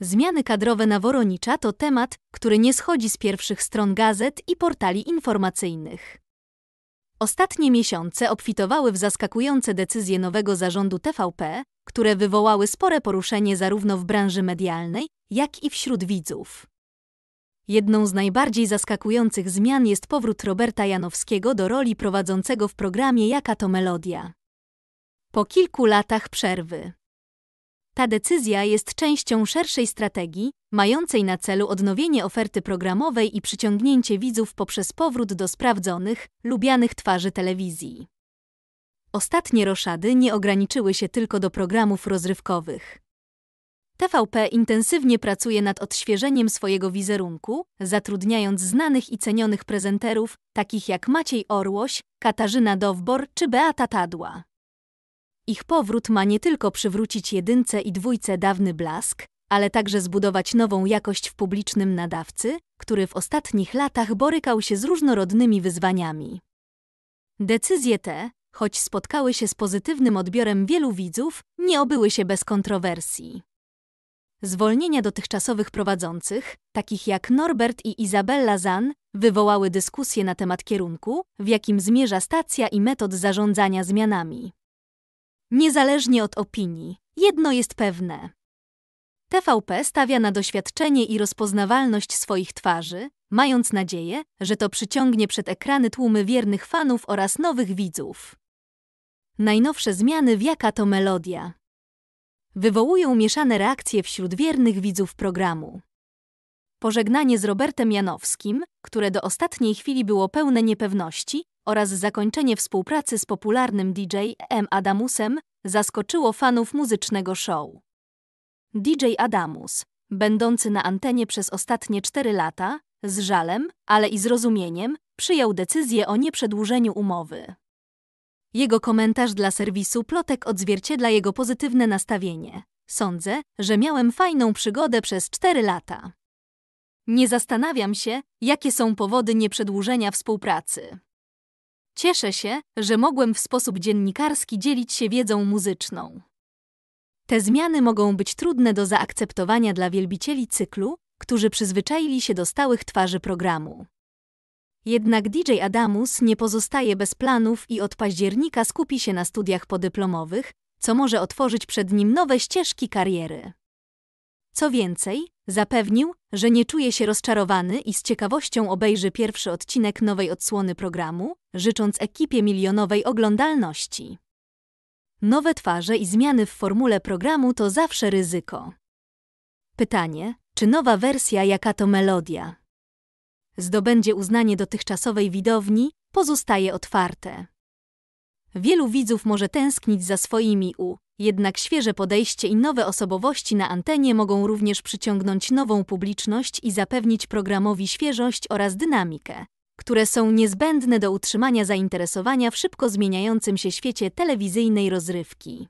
Zmiany kadrowe na Woronicza to temat, który nie schodzi z pierwszych stron gazet i portali informacyjnych. Ostatnie miesiące obfitowały w zaskakujące decyzje nowego zarządu TVP, które wywołały spore poruszenie zarówno w branży medialnej, jak i wśród widzów. Jedną z najbardziej zaskakujących zmian jest powrót Roberta Janowskiego do roli prowadzącego w programie Jaka to Melodia. Po kilku latach przerwy. Ta decyzja jest częścią szerszej strategii, mającej na celu odnowienie oferty programowej i przyciągnięcie widzów poprzez powrót do sprawdzonych, lubianych twarzy telewizji. Ostatnie roszady nie ograniczyły się tylko do programów rozrywkowych. TVP intensywnie pracuje nad odświeżeniem swojego wizerunku, zatrudniając znanych i cenionych prezenterów, takich jak Maciej Orłoś, Katarzyna Dowbor czy Beata Tadła. Ich powrót ma nie tylko przywrócić jedynce i dwójce dawny blask, ale także zbudować nową jakość w publicznym nadawcy, który w ostatnich latach borykał się z różnorodnymi wyzwaniami. Decyzje te, choć spotkały się z pozytywnym odbiorem wielu widzów, nie obyły się bez kontrowersji. Zwolnienia dotychczasowych prowadzących, takich jak Norbert i Izabella Zan, wywołały dyskusje na temat kierunku, w jakim zmierza stacja i metod zarządzania zmianami. Niezależnie od opinii, jedno jest pewne. TVP stawia na doświadczenie i rozpoznawalność swoich twarzy, mając nadzieję, że to przyciągnie przed ekrany tłumy wiernych fanów oraz nowych widzów. Najnowsze zmiany w Jaka to Melodia wywołują mieszane reakcje wśród wiernych widzów programu. Pożegnanie z Robertem Janowskim, które do ostatniej chwili było pełne niepewności, oraz zakończenie współpracy z popularnym DJ M. Adamusem zaskoczyło fanów muzycznego show. DJ Adamus, będący na antenie przez ostatnie cztery lata, z żalem, ale i zrozumieniem, przyjął decyzję o nieprzedłużeniu umowy. Jego komentarz dla serwisu Plotek odzwierciedla jego pozytywne nastawienie. Sądzę, że miałem fajną przygodę przez cztery lata. Nie zastanawiam się, jakie są powody nieprzedłużenia współpracy. Cieszę się, że mogłem w sposób dziennikarski dzielić się wiedzą muzyczną. Te zmiany mogą być trudne do zaakceptowania dla wielbicieli cyklu, którzy przyzwyczaili się do stałych twarzy programu. Jednak DJ Adamus nie pozostaje bez planów i od października skupi się na studiach podyplomowych, co może otworzyć przed nim nowe ścieżki kariery. Co więcej, zapewnił, że nie czuje się rozczarowany i z ciekawością obejrzy pierwszy odcinek nowej odsłony programu, życząc ekipie milionowej oglądalności. Nowe twarze i zmiany w formule programu to zawsze ryzyko. Pytanie, czy nowa wersja jaka to melodia zdobędzie uznanie dotychczasowej widowni, pozostaje otwarte. Wielu widzów może tęsknić za swoimi u, jednak świeże podejście i nowe osobowości na antenie mogą również przyciągnąć nową publiczność i zapewnić programowi świeżość oraz dynamikę, które są niezbędne do utrzymania zainteresowania w szybko zmieniającym się świecie telewizyjnej rozrywki.